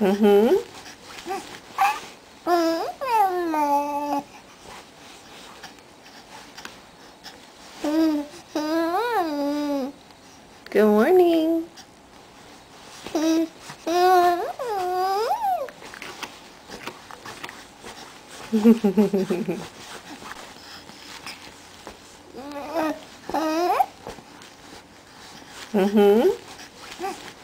Mm-hmm. Good morning. mm-hmm. 哎